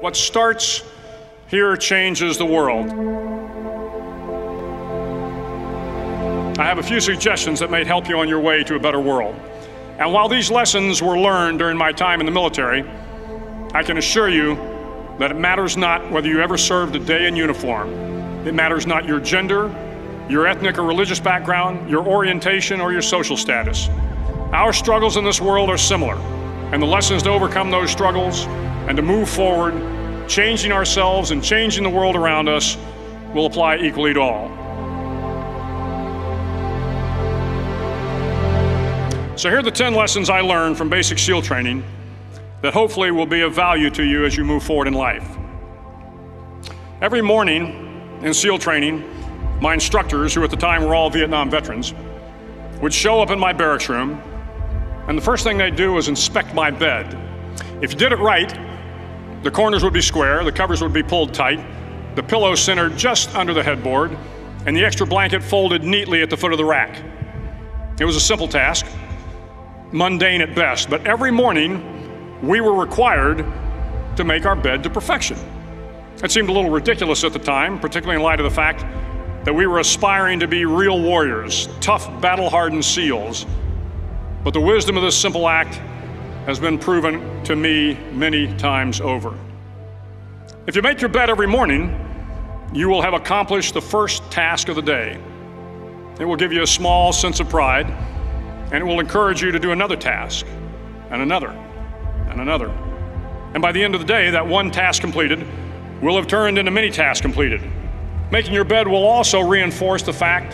What starts here changes the world. I have a few suggestions that may help you on your way to a better world. And while these lessons were learned during my time in the military, I can assure you that it matters not whether you ever served a day in uniform. It matters not your gender, your ethnic or religious background, your orientation, or your social status. Our struggles in this world are similar, and the lessons to overcome those struggles and to move forward, changing ourselves and changing the world around us, will apply equally to all. So here are the 10 lessons I learned from basic SEAL training that hopefully will be of value to you as you move forward in life. Every morning in SEAL training, my instructors, who at the time were all Vietnam veterans, would show up in my barracks room, and the first thing they'd do was inspect my bed. If you did it right, the corners would be square, the covers would be pulled tight, the pillow centered just under the headboard, and the extra blanket folded neatly at the foot of the rack. It was a simple task, mundane at best, but every morning we were required to make our bed to perfection. It seemed a little ridiculous at the time, particularly in light of the fact that we were aspiring to be real warriors, tough, battle hardened SEALs. But the wisdom of this simple act has been proven to me many times over. If you make your bed every morning, you will have accomplished the first task of the day. It will give you a small sense of pride, and it will encourage you to do another task and another and another. And by the end of the day, that one task completed will have turned into many tasks completed. Making your bed will also reinforce the fact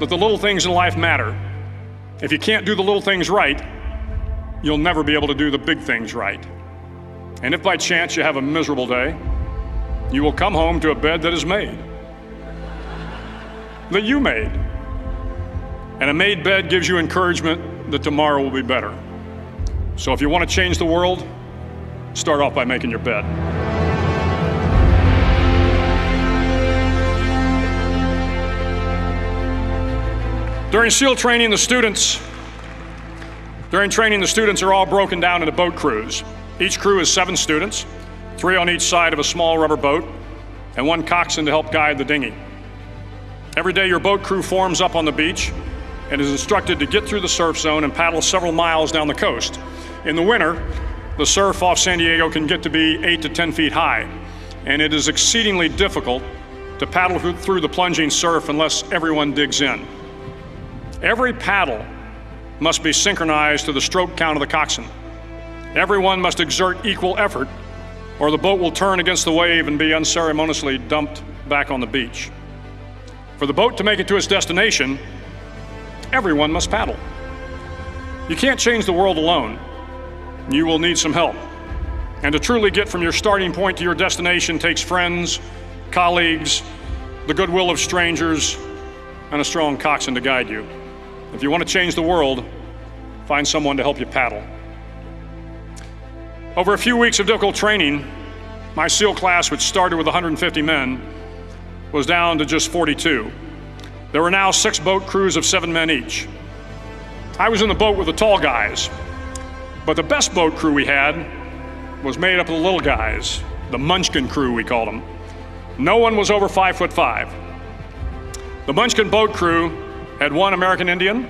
that the little things in life matter. If you can't do the little things right, you'll never be able to do the big things right. And if by chance you have a miserable day, you will come home to a bed that is made, that you made. And a made bed gives you encouragement that tomorrow will be better. So if you want to change the world, start off by making your bed. During SEAL training, the students during training, the students are all broken down into boat crews. Each crew is seven students, three on each side of a small rubber boat, and one coxswain to help guide the dinghy. Every day, your boat crew forms up on the beach and is instructed to get through the surf zone and paddle several miles down the coast. In the winter, the surf off San Diego can get to be 8 to 10 feet high, and it is exceedingly difficult to paddle through the plunging surf unless everyone digs in. Every paddle must be synchronized to the stroke count of the coxswain. Everyone must exert equal effort, or the boat will turn against the wave and be unceremoniously dumped back on the beach. For the boat to make it to its destination, everyone must paddle. You can't change the world alone you will need some help. And to truly get from your starting point to your destination takes friends, colleagues, the goodwill of strangers, and a strong coxswain to guide you. If you want to change the world, find someone to help you paddle. Over a few weeks of difficult training, my SEAL class, which started with 150 men, was down to just 42. There were now six boat crews of seven men each. I was in the boat with the tall guys, but the best boat crew we had was made up of the little guys, the Munchkin crew, we called them. No one was over five foot five. The Munchkin boat crew had one American Indian,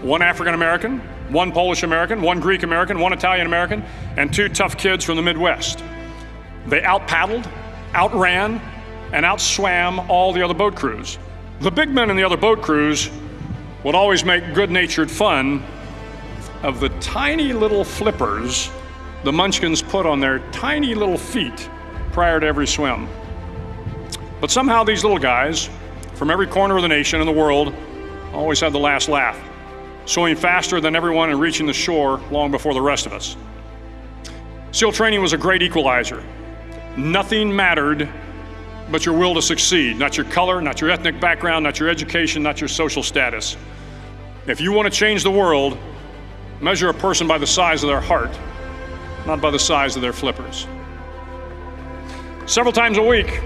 one African American, one Polish American, one Greek American, one Italian American, and two tough kids from the Midwest. They out paddled, outran, and outswam all the other boat crews. The big men in the other boat crews would always make good natured fun of the tiny little flippers the munchkins put on their tiny little feet prior to every swim. But somehow these little guys from every corner of the nation and the world always had the last laugh, swimming faster than everyone and reaching the shore long before the rest of us. SEAL training was a great equalizer. Nothing mattered but your will to succeed, not your color, not your ethnic background, not your education, not your social status. If you want to change the world, Measure a person by the size of their heart, not by the size of their flippers. Several times a week,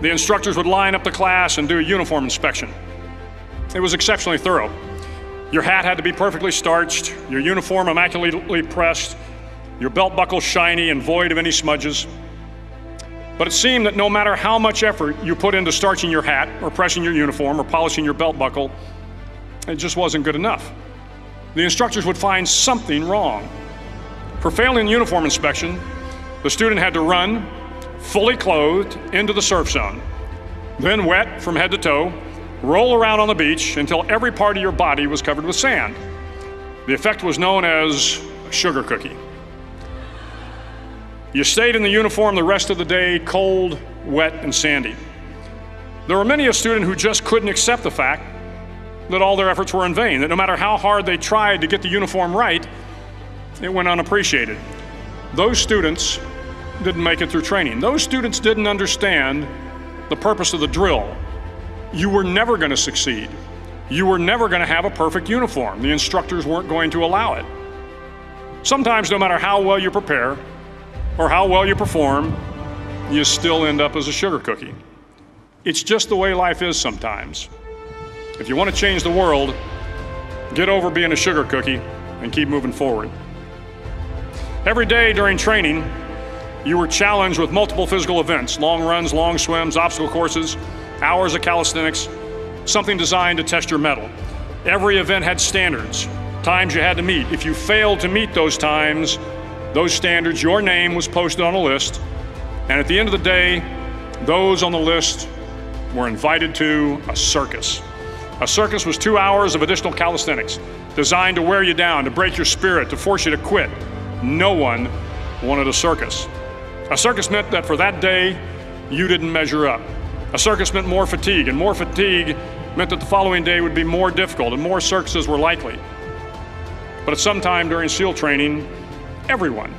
the instructors would line up the class and do a uniform inspection. It was exceptionally thorough. Your hat had to be perfectly starched, your uniform immaculately pressed, your belt buckle shiny and void of any smudges. But it seemed that no matter how much effort you put into starching your hat, or pressing your uniform, or polishing your belt buckle, it just wasn't good enough. The instructors would find something wrong. For failing uniform inspection, the student had to run, fully clothed, into the surf zone, then wet from head to toe, roll around on the beach until every part of your body was covered with sand. The effect was known as a sugar cookie. You stayed in the uniform the rest of the day, cold, wet, and sandy. There were many a student who just couldn't accept the fact that all their efforts were in vain, that no matter how hard they tried to get the uniform right, it went unappreciated. Those students didn't make it through training. Those students didn't understand the purpose of the drill. You were never going to succeed. You were never going to have a perfect uniform. The instructors weren't going to allow it. Sometimes, no matter how well you prepare or how well you perform, you still end up as a sugar cookie. It's just the way life is sometimes. If you want to change the world, get over being a sugar cookie and keep moving forward. Every day during training, you were challenged with multiple physical events long runs, long swims, obstacle courses, hours of calisthenics, something designed to test your mettle. Every event had standards, times you had to meet. If you failed to meet those times, those standards, your name was posted on a list, and at the end of the day, those on the list were invited to a circus. A circus was two hours of additional calisthenics designed to wear you down, to break your spirit, to force you to quit. No one wanted a circus. A circus meant that for that day, you didn't measure up. A circus meant more fatigue, and more fatigue meant that the following day would be more difficult and more circuses were likely. But at some time during SEAL training, everyone,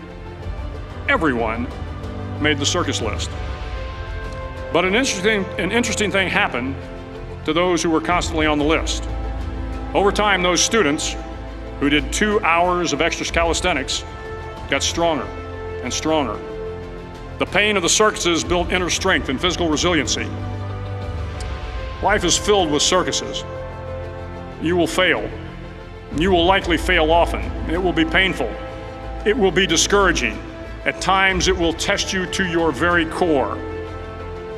everyone made the circus list. But an interesting, an interesting thing happened to those who were constantly on the list. Over time, those students who did two hours of extra calisthenics got stronger and stronger. The pain of the circuses built inner strength and physical resiliency. Life is filled with circuses. You will fail. You will likely fail often. It will be painful. It will be discouraging. At times it will test you to your very core.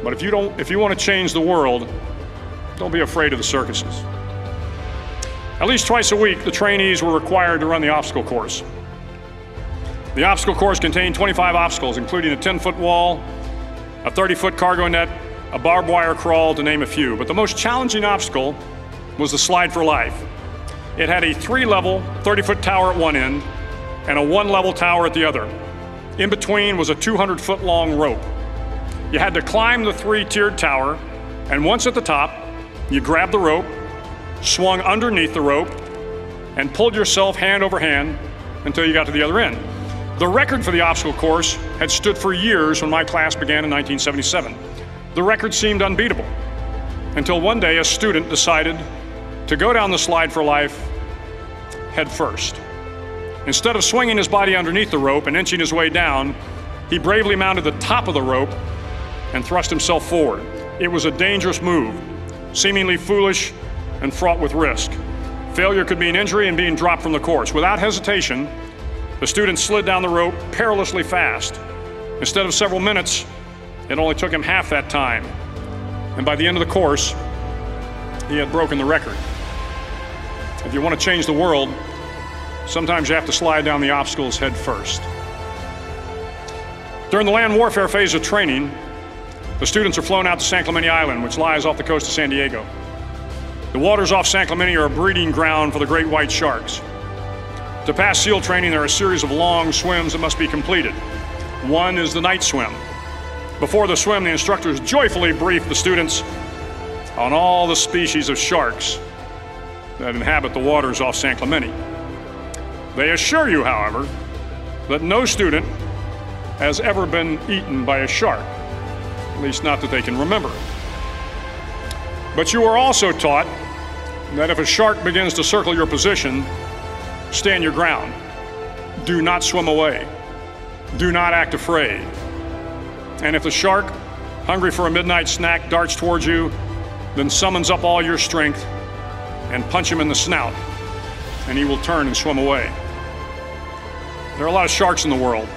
But if you don't if you want to change the world, don't be afraid of the circuses. At least twice a week, the trainees were required to run the obstacle course. The obstacle course contained 25 obstacles, including a 10 foot wall, a 30 foot cargo net, a barbed wire crawl, to name a few. But the most challenging obstacle was the slide for life. It had a three level, 30 foot tower at one end and a one level tower at the other. In between was a 200 foot long rope. You had to climb the three tiered tower, and once at the top, you grabbed the rope, swung underneath the rope, and pulled yourself hand over hand until you got to the other end. The record for the obstacle course had stood for years when my class began in 1977. The record seemed unbeatable until one day a student decided to go down the slide for life head first. Instead of swinging his body underneath the rope and inching his way down, he bravely mounted the top of the rope and thrust himself forward. It was a dangerous move, seemingly foolish and fraught with risk. Failure could mean injury and being dropped from the course. Without hesitation, the student slid down the rope perilously fast. Instead of several minutes, it only took him half that time. And by the end of the course, he had broken the record. If you want to change the world, sometimes you have to slide down the obstacles head first. During the land warfare phase of training, the students are flown out to San Clemente Island, which lies off the coast of San Diego. The waters off San Clemente are a breeding ground for the great white sharks. To pass SEAL training, there are a series of long swims that must be completed. One is the night swim. Before the swim, the instructors joyfully brief the students on all the species of sharks that inhabit the waters off San Clemente. They assure you, however, that no student has ever been eaten by a shark at least not that they can remember. But you are also taught that if a shark begins to circle your position, stand your ground. Do not swim away. Do not act afraid. And if the shark, hungry for a midnight snack, darts towards you, then summons up all your strength and punch him in the snout, and he will turn and swim away. There are a lot of sharks in the world.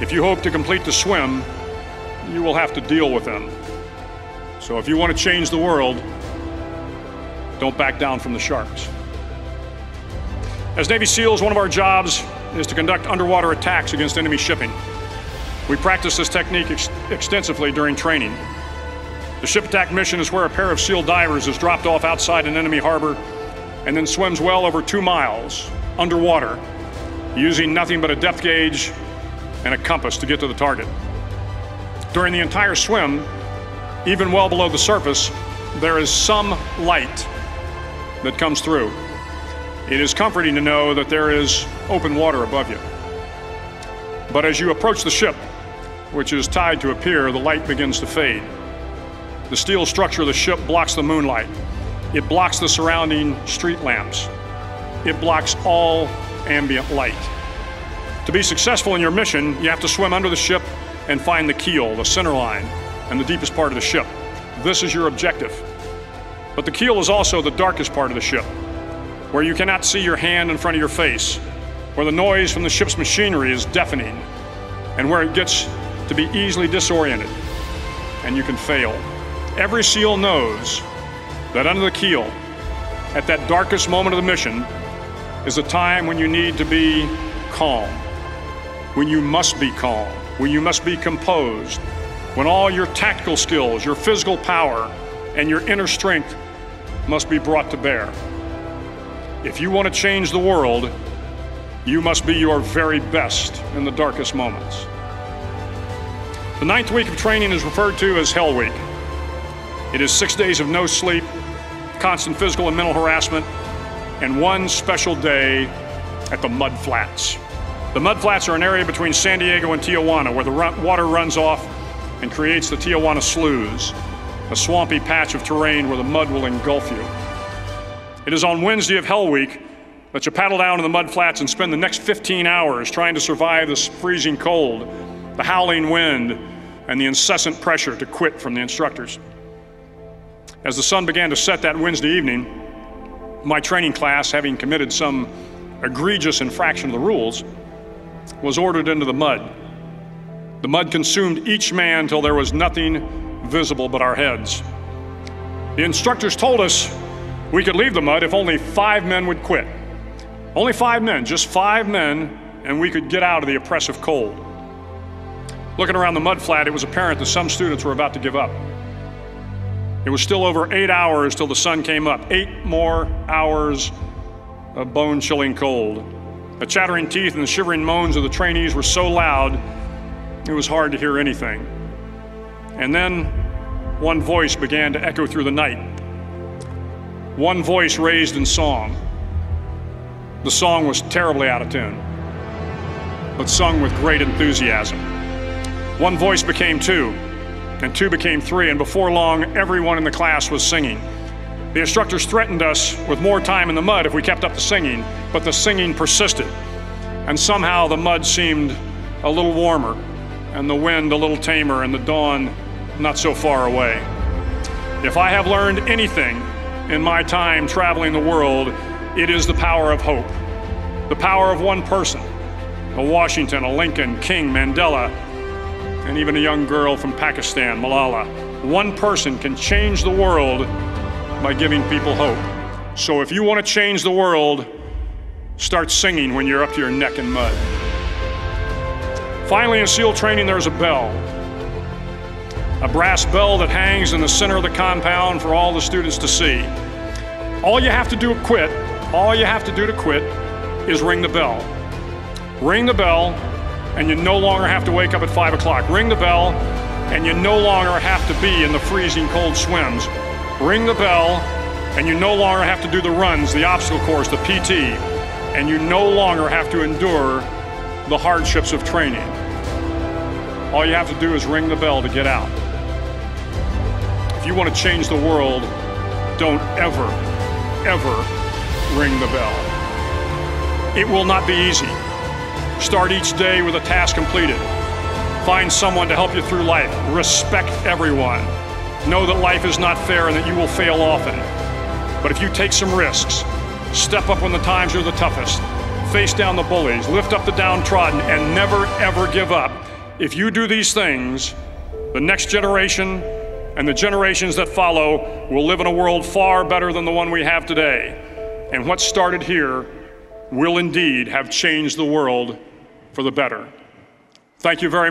If you hope to complete the swim, you will have to deal with them. So if you want to change the world, don't back down from the sharks. As Navy SEALs, one of our jobs is to conduct underwater attacks against enemy shipping. We practice this technique ex extensively during training. The ship attack mission is where a pair of SEAL divers is dropped off outside an enemy harbor and then swims well over two miles underwater using nothing but a depth gauge and a compass to get to the target. During the entire swim, even well below the surface, there is some light that comes through. It is comforting to know that there is open water above you. But as you approach the ship, which is tied to a pier, the light begins to fade. The steel structure of the ship blocks the moonlight. It blocks the surrounding street lamps. It blocks all ambient light. To be successful in your mission, you have to swim under the ship and find the keel, the center line, and the deepest part of the ship. This is your objective. But the keel is also the darkest part of the ship, where you cannot see your hand in front of your face, where the noise from the ship's machinery is deafening, and where it gets to be easily disoriented, and you can fail. Every SEAL knows that under the keel, at that darkest moment of the mission, is a time when you need to be calm, when you must be calm, when you must be composed, when all your tactical skills, your physical power, and your inner strength must be brought to bear. If you want to change the world, you must be your very best in the darkest moments. The ninth week of training is referred to as Hell Week. It is six days of no sleep, constant physical and mental harassment, and one special day at the Mud Flats. The Mud Flats are an area between San Diego and Tijuana where the water runs off and creates the Tijuana Sloughs, a swampy patch of terrain where the mud will engulf you. It is on Wednesday of Hell Week that you paddle down to the mud flats and spend the next 15 hours trying to survive this freezing cold, the howling wind, and the incessant pressure to quit from the instructors. As the sun began to set that Wednesday evening, my training class, having committed some egregious infraction of the rules, was ordered into the mud. The mud consumed each man till there was nothing visible but our heads. The instructors told us we could leave the mud if only five men would quit. Only five men, just five men, and we could get out of the oppressive cold. Looking around the mud flat, it was apparent that some students were about to give up. It was still over eight hours till the sun came up. Eight more hours of bone chilling cold. The chattering teeth and the shivering moans of the trainees were so loud, it was hard to hear anything. And then one voice began to echo through the night. One voice raised in song. The song was terribly out of tune, but sung with great enthusiasm. One voice became two, and two became three, and before long, everyone in the class was singing. The instructors threatened us with more time in the mud if we kept up the singing, but the singing persisted. And somehow the mud seemed a little warmer, and the wind a little tamer, and the dawn not so far away. If I have learned anything in my time traveling the world, it is the power of hope. The power of one person a Washington, a Lincoln, King, Mandela, and even a young girl from Pakistan, Malala. One person can change the world by giving people hope. So if you want to change the world, start singing when you're up to your neck in mud. Finally, in SEAL training, there's a bell. A brass bell that hangs in the center of the compound for all the students to see. All you have to do to quit, all you have to do to quit is ring the bell. Ring the bell, and you no longer have to wake up at 5 o'clock. Ring the bell, and you no longer have to be in the freezing cold swims. Ring the bell, and you no longer have to do the runs, the obstacle course, the PT, and you no longer have to endure the hardships of training. All you have to do is ring the bell to get out. If you want to change the world, don't ever, ever ring the bell. It will not be easy. Start each day with a task completed. Find someone to help you through life. Respect everyone. Know that life is not fair and that you will fail often. But if you take some risks, step up when the times are the toughest, face down the bullies, lift up the downtrodden, and never, ever give up. If you do these things, the next generation and the generations that follow will live in a world far better than the one we have today. And what started here will indeed have changed the world for the better. Thank you very much.